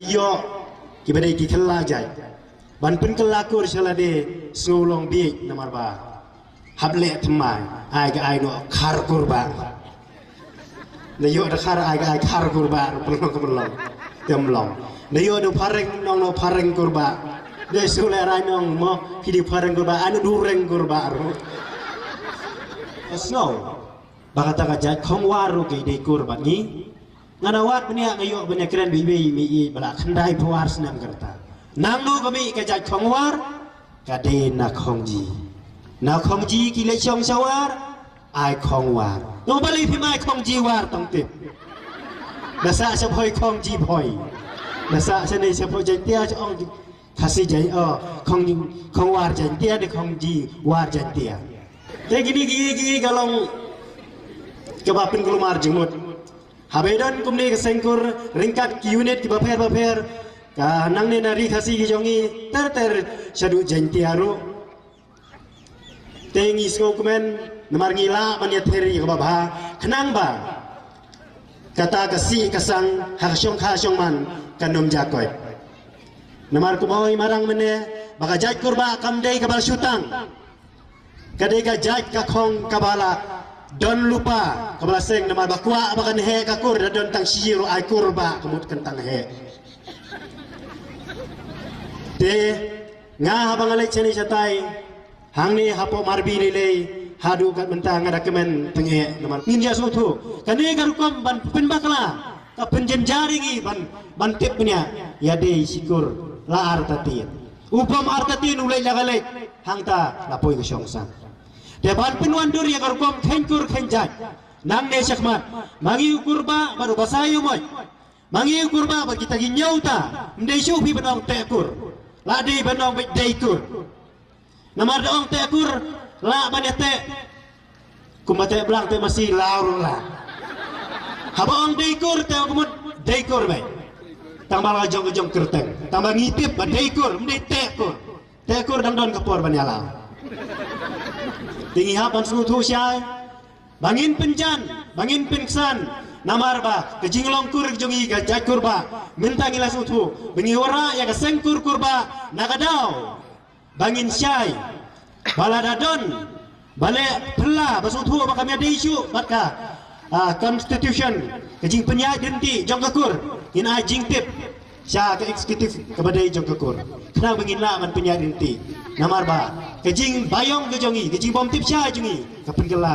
yo kibade ki khalla jai. Ban pun kalla kur shala de snulong bi namar ba hable thmai ai ga ai no khar kur ba ne yo da khar ai ga ai khar kur ba pelong pelong tem long ne yo do pareng nong no pareng kur ba de sule rai nong mo hidi pareng kur ba anu dureng kur ba ro snow bakata ka jai khong waru ke de kur ba ni ngana wat benia ngayo benia keren bi bi mi i bala khandai puar senam kerta nang nu kami ka jai khong war ka de na khong ji. Na khong ji ki le chong sawar ai khong war. No bali phi mai khong ji war tong tip na sa phoi khong ji phoi. Na sa nei sa phoi jai tia ong khasi jai o khong khong war jai tia de khong ji war jai tia. Te gini gini gini galong kebapin kulumar jengmut Habedan kumni sengkur ringkat ki unit ki baper baper ka nang ne nari khasi ki jongi ter ter shadu jenti aru. Tengi kumen namar ngila banya theri ka baba. Khnang ba? Kata kasi kasang hakshong khashong man kanom jakoy namar kumoy marang mene baka jaj kurba kamdei kabal syutang. Kadai ka jaj ka khong kabala don lupa kabala seng nama bakwa abakan he kakur da don tang shiro ai kurba. Kemut kentang he de nga habang alai cheni chatai hangni hapo marbi ni le hadu kat mentang ada kemen tenge nama ngin ya sutu kane garukom ban pen bakla ka penjen jari gi ban ban tip punya ya. De sikur. La artati upam artati nulai lagalek hangta lapoi ke syongsang Depan pinuan duri agar kom kengkur kenjat. Nang ne syakmat. Mangi kurba baru basayu moy. Mangi kurba bagi kita ginyau ta. Mdei syupi benong tekur. Ladi benong bik deikur. Namar doong tekur. La bani te. Kumate belang te masih laur la. Haba ong deikur te kumut deikur bay. Tambah lajong jong kerteng. Tambah ngitip ba deikur. Mdei tekur. Tekur dang don kapor bani alam tinggi hapan tu siai bangin penjan bangin pengsan namar ba kejing longkur jongi ga jakur ba minta ngila sutu bengi wara ya ga sengkur kurba nagadau. Bangin siai baladadon. Bale pela basutu ba kami ada isu maka uh, constitution. Kejing penyai denti jong kakur ina jing tip Sya ke eksekutif kepada jong kakur. Kena menginla man penyai denti. Namar ba kejing bayong ke jongi kejing bom tip sya jongi kapan kala